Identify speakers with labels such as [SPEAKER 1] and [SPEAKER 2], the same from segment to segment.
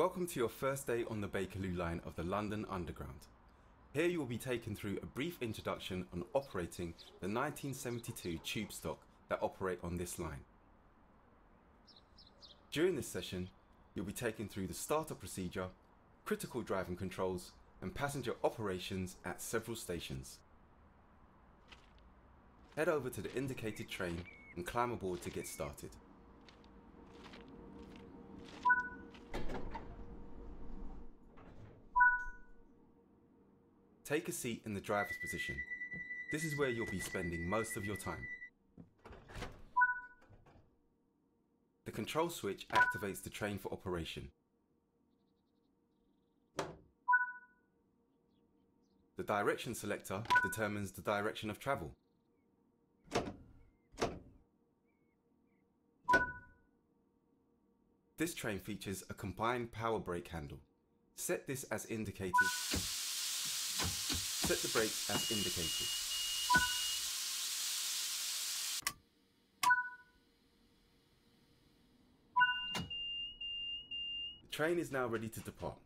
[SPEAKER 1] Welcome to your first day on the Bakerloo line of the London Underground. Here you will be taken through a brief introduction on operating the 1972 tube stock that operate on this line. During this session, you'll be taken through the startup procedure, critical driving controls, and passenger operations at several stations. Head over to the indicated train and climb aboard to get started. Take a seat in the driver's position. This is where you'll be spending most of your time. The control switch activates the train for operation. The direction selector determines the direction of travel. This train features a combined power brake handle. Set this as indicated Set the brakes as indicated. The train is now ready to depart.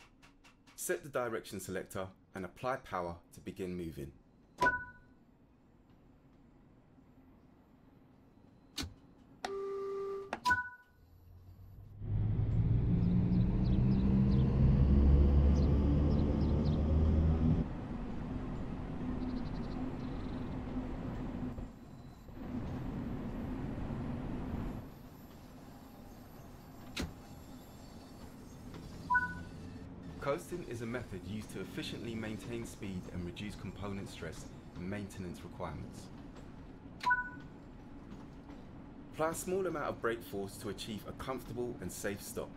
[SPEAKER 1] Set the direction selector and apply power to begin moving. Coasting is a method used to efficiently maintain speed and reduce component stress and maintenance requirements. Apply a small amount of brake force to achieve a comfortable and safe stop.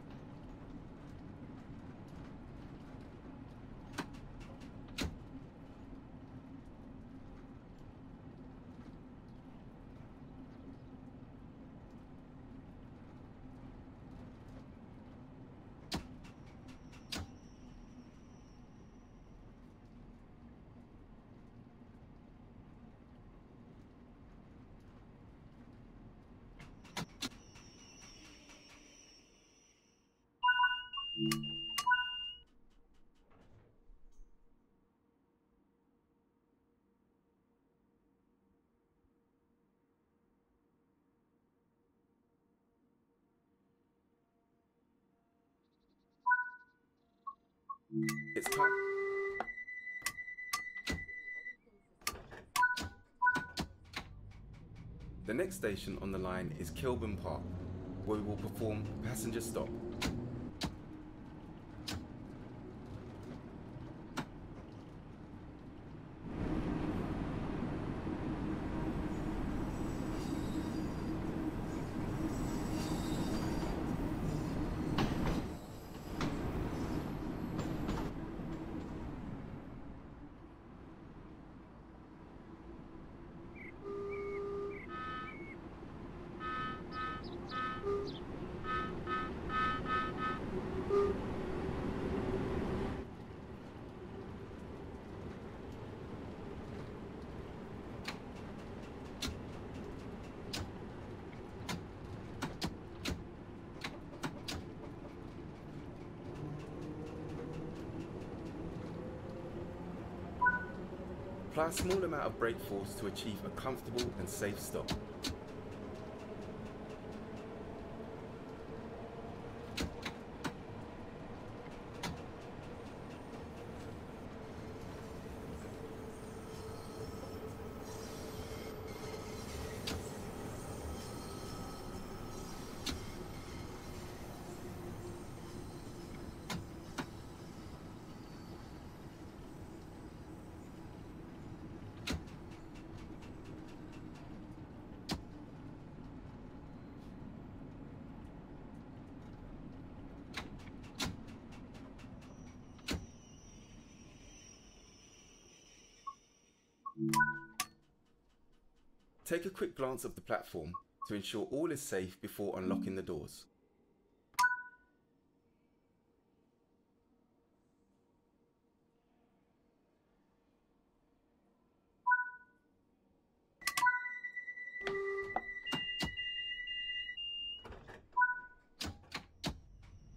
[SPEAKER 1] It's time. The next station on the line is Kilburn Park, where we will perform passenger stop. Apply a small amount of brake force to achieve a comfortable and safe stop. Take a quick glance of the platform to ensure all is safe before unlocking the doors.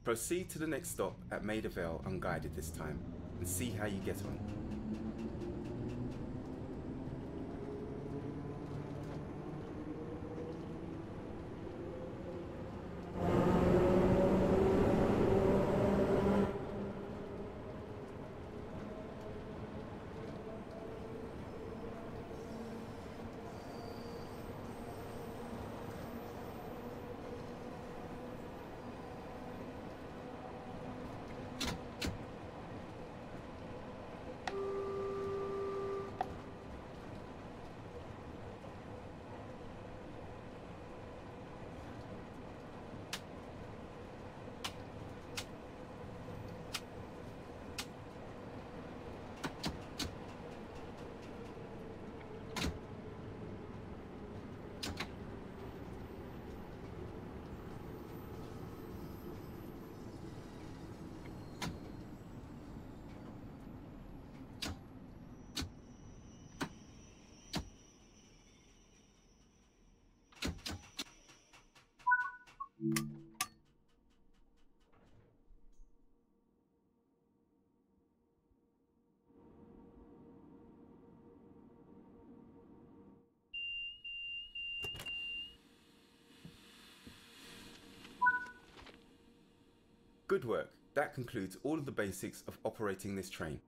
[SPEAKER 1] Proceed to the next stop at Maida Vale unguided this time and see how you get on. Good work. That concludes all of the basics of operating this train.